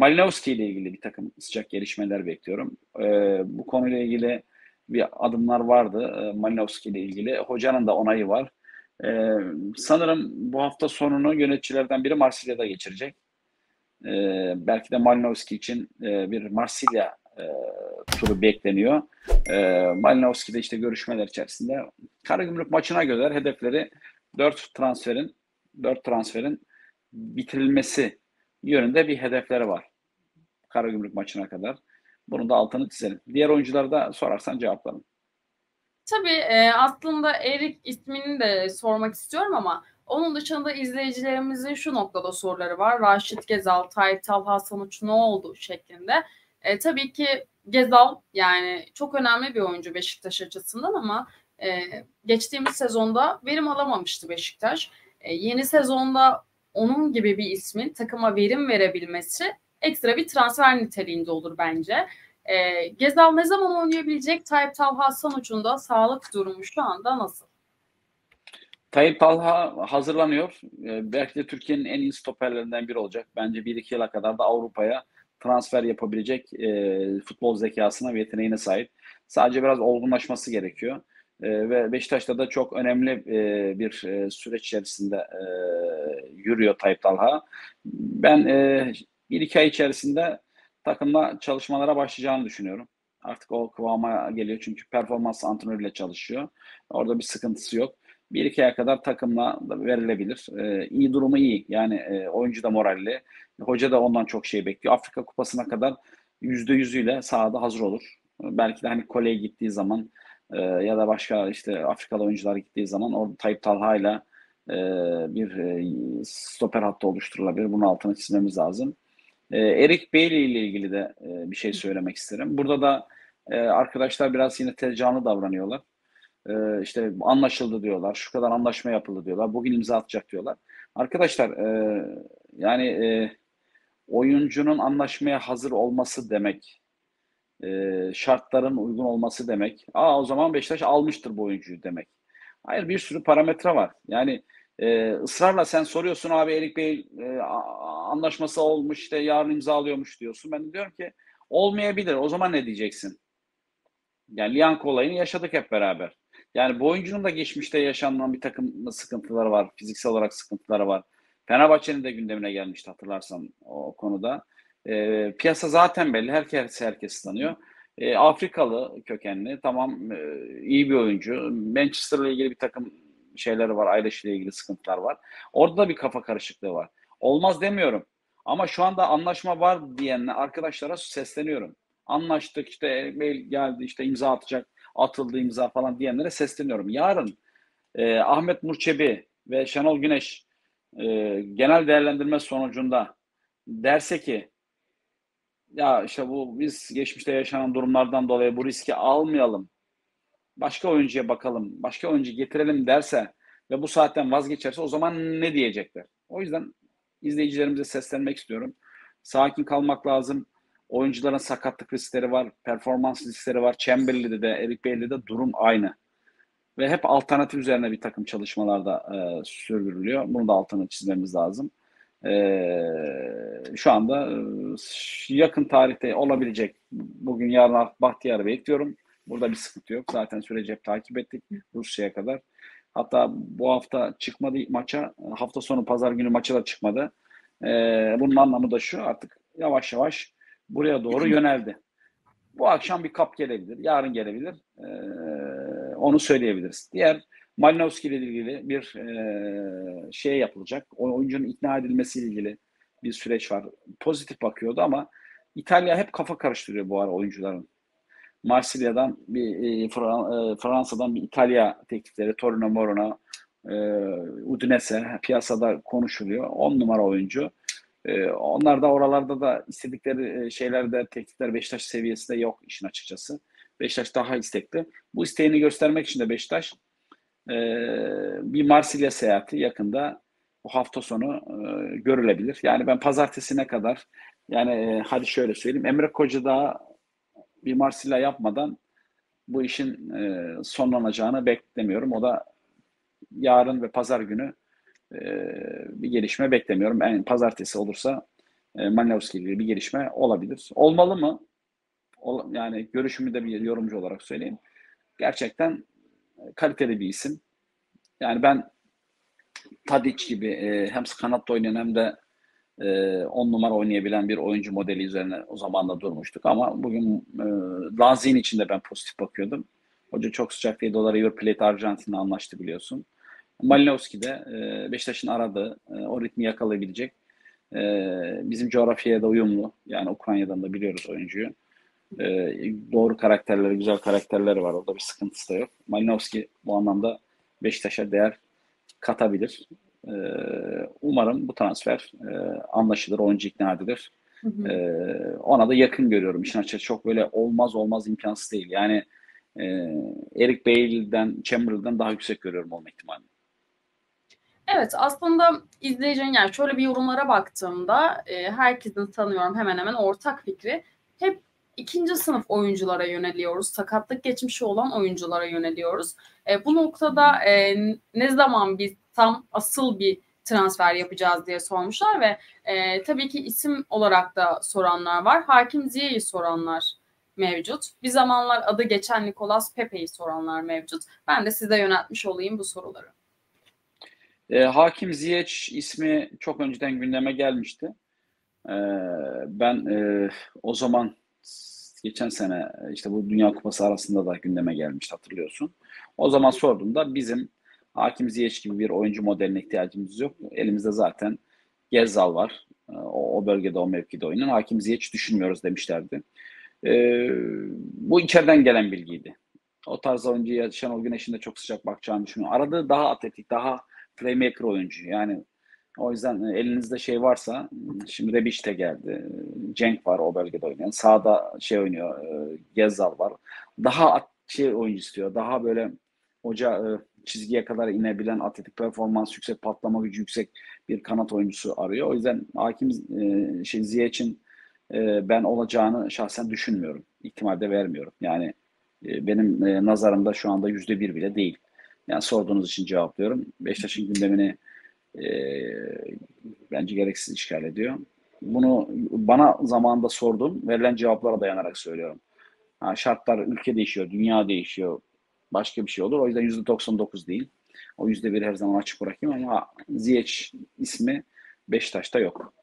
Malinowski ile ilgili bir takım sıcak gelişmeler bekliyorum. E, bu konuyla ilgili bir adımlar vardı. E, Malinowski ile ilgili. Hocanın da onayı var. E, sanırım bu hafta sonunu yöneticilerden biri Marsilya'da geçirecek. E, belki de Malinowski için e, bir Marsilya e, turu bekleniyor. E, Malinowski de işte görüşmeler içerisinde Karagümrük maçına göre hedefleri 4 transferin 4 transferin bitirilmesi yönünde bir hedefleri var. Karagümrük maçına kadar. Bunu da altını çizelim. Diğer oyuncuları da sorarsan cevaplarım. Tabii e, aslında Erik ismini de sormak istiyorum ama onun dışında izleyicilerimizin şu noktada soruları var. Raşit Gezal, Tayyip Talha sonuç ne oldu şeklinde. E, tabii ki Gezal yani çok önemli bir oyuncu Beşiktaş açısından ama e, geçtiğimiz sezonda verim alamamıştı Beşiktaş. E, yeni sezonda onun gibi bir ismin takıma verim verebilmesi ekstra bir transfer niteliğinde olur bence. E, Gezal ne zaman oynayabilecek? Tayyip Talha sonucunda sağlık durumu şu anda nasıl? Tayyip Talha hazırlanıyor. E, belki de Türkiye'nin en iyi stoperlerinden biri olacak. Bence 1-2 yıla kadar da Avrupa'ya transfer yapabilecek e, futbol zekasına ve yeteneğine sahip. Sadece biraz olgunlaşması gerekiyor. E, ve Beşiktaş'ta da çok önemli e, bir e, süreç içerisinde e, yürüyor Tayyip Talha. Ben e, bir iki ay içerisinde takımla çalışmalara başlayacağını düşünüyorum. Artık o kıvama geliyor çünkü performans antrenörüyle çalışıyor. Orada bir sıkıntısı yok. Bir iki aya kadar takımla verilebilir. Ee, iyi durumu iyi. Yani e, oyuncu da moralli. Hoca da ondan çok şey bekliyor. Afrika Kupası'na kadar yüzde yüzüyle sahada hazır olur. Belki de hani Kole'ye gittiği zaman e, ya da başka işte Afrikalı oyuncular gittiği zaman orada Tayyip Talha ile e, bir e, stoper hattı oluşturulabilir. Bunun altına çizmemiz lazım. E, Eric Bailey ile ilgili de e, bir şey söylemek isterim. Burada da e, arkadaşlar biraz yine teccanlı davranıyorlar. E, işte anlaşıldı diyorlar, şu kadar anlaşma yapıldı diyorlar, bugün imza atacak diyorlar. Arkadaşlar e, yani e, oyuncunun anlaşmaya hazır olması demek, e, şartların uygun olması demek. Aa o zaman Beşiktaş almıştır bu oyuncuyu demek. Hayır bir sürü parametre var. Yani e, ısrarla sen soruyorsun abi Erik Bey e, anlaşması olmuş işte yarın imzalıyormuş diyorsun. Ben de diyorum ki olmayabilir. O zaman ne diyeceksin? Yani Lianco olayını yaşadık hep beraber. Yani bu oyuncunun da geçmişte yaşanan bir takım sıkıntıları var. Fiziksel olarak sıkıntıları var. Fenerbahçe'nin de gündemine gelmişti hatırlarsan o konuda. E, piyasa zaten belli. Herkes herkes tanıyor. E, Afrikalı kökenli. Tamam e, iyi bir oyuncu. Manchester'la ilgili bir takım şeyleri var. Ayrışıyla ilgili sıkıntılar var. Orada da bir kafa karışıklığı var. Olmaz demiyorum. Ama şu anda anlaşma var diyen arkadaşlara sesleniyorum. Anlaştık işte mail geldi işte imza atacak atıldı imza falan diyenlere sesleniyorum. Yarın e, Ahmet Murçebi ve Şenol Güneş e, genel değerlendirme sonucunda derse ki ya işte bu biz geçmişte yaşanan durumlardan dolayı bu riski almayalım. Başka oyuncuya bakalım. Başka oyuncu getirelim derse ve bu saatten vazgeçerse o zaman ne diyecekler? O yüzden izleyicilerimize seslenmek istiyorum. Sakin kalmak lazım. Oyuncuların sakatlık riskleri var, performans riskleri var. Chamberlain'de de, Eric Bailey'de de durum aynı. Ve hep alternatif üzerine bir takım çalışmalarda e, sürdürülüyor. Bunu da altını çizmemiz lazım. E, şu anda e, yakın tarihte olabilecek, bugün yarın Bahtiyar'ı bekliyorum. Burada bir sıkıntı yok. Zaten süreci hep takip ettik Rusya'ya kadar. Hatta bu hafta çıkmadı maça. Hafta sonu pazar günü maça da çıkmadı. Ee, bunun anlamı da şu artık yavaş yavaş buraya doğru yöneldi. Bu akşam bir kap gelebilir. Yarın gelebilir. Ee, onu söyleyebiliriz. Diğer Malinowski ile ilgili bir e, şey yapılacak. O oyuncunun ikna edilmesiyle ilgili bir süreç var. Pozitif bakıyordu ama İtalya hep kafa karıştırıyor bu ara oyuncuların. Marsilya'dan bir e, e, Fransa'dan bir İtalya teklifleri Torino Morona e, Udinese piyasada konuşuluyor. 10 numara oyuncu. Onlar da oralarda da istedikleri şeylerde teklifler Beşiktaş seviyesinde yok işin açıkçası. Beşiktaş daha istekli. Bu isteğini göstermek için de Beşiktaş bir Marsilya seyahati yakında bu hafta sonu görülebilir. Yani ben pazartesine kadar yani hadi şöyle söyleyeyim Emre Koca daha bir Marsilya yapmadan bu işin e, sonlanacağını beklemiyorum. O da yarın ve pazar günü e, bir gelişme beklemiyorum. En yani pazartesi olursa e, Malinowski ile bir gelişme olabilir. Olmalı mı? Ol, yani görüşümü de bir yorumcu olarak söyleyeyim. Gerçekten kaliteli bir isim. Yani ben Tadic gibi e, hem kanatta oynayan hem de 10 e, numara oynayabilen bir oyuncu modeli üzerine o zaman da durmuştuk. Ama bugün e, Lanzini için de ben pozitif bakıyordum. Hoca çok sıcak değil. Dolar River Plate Arjantin'le anlaştı biliyorsun. Malinowski de e, Beşiktaş'ın aradığı, e, o ritmi yakalayabilecek. E, bizim coğrafyaya da uyumlu. Yani Ukrayna'dan da biliyoruz oyuncuyu. E, doğru karakterleri, güzel karakterleri var. Orada bir sıkıntısı da yok. Malinowski bu anlamda Beşiktaş'a değer katabilir. E, umarım bu transfer e, anlaşılır, oyuncu ikna edilir. Hı hı. E, ona da yakın görüyorum. İşin açıkçası çok böyle olmaz olmaz imkansız değil. Yani e, Eric Bale'den, Chamberlain'den daha yüksek görüyorum olma ihtimalini. Evet aslında izleyicinin yani şöyle bir yorumlara baktığımda e, herkesin tanıyorum hemen hemen ortak fikri hep ikinci sınıf oyunculara yöneliyoruz. Sakatlık geçmişi olan oyunculara yöneliyoruz. E, bu noktada e, ne zaman biz tam asıl bir transfer yapacağız diye sormuşlar ve e, tabii ki isim olarak da soranlar var. Hakim Ziye'yi soranlar mevcut. Bir zamanlar adı geçen Nicolas Pepe'yi soranlar mevcut. Ben de size yöneltmiş olayım bu soruları. E, Hakim Ziyech ismi çok önceden gündeme gelmişti. E, ben e, o zaman geçen sene işte bu Dünya Kupası arasında da gündeme gelmişti hatırlıyorsun. O zaman sorduğumda bizim Hakim Ziyech gibi bir oyuncu modeline ihtiyacımız yok. Elimizde zaten Gezzal var. E, o, o bölgede o mevkide oynayan. Hakim Ziyech düşünmüyoruz demişlerdi. E, bu içeriden gelen bilgiydi. O tarz oyuncuya Şenol Güneş'in de çok sıcak bakacağını düşünüyorum. Aradığı daha atletik, daha playmaker oyuncu. Yani o yüzden e, elinizde şey varsa şimdi Rebic de geldi. Cenk var o bölgede oynayan. Sağda şey oynuyor. E, Gezzal var. Daha şey oyuncu istiyor. Daha böyle hoca e, çizgiye kadar inebilen atletik performans yüksek, patlama gücü yüksek bir kanat oyuncusu arıyor. O yüzden hakim şey Ziye için ben olacağını şahsen düşünmüyorum. İhtimal vermiyorum. Yani benim nazarımda şu anda yüzde bir bile değil. Yani sorduğunuz için cevaplıyorum. Beşiktaş'ın gündemini e, bence gereksiz işgal ediyor. Bunu bana zamanında sordum. Verilen cevaplara dayanarak söylüyorum. Ha, şartlar ülke değişiyor, dünya değişiyor. Başka bir şey olur. O yüzden %99 değil. O %1 her zaman açık bırakayım ama Ziyech ismi Beşiktaş'ta yok.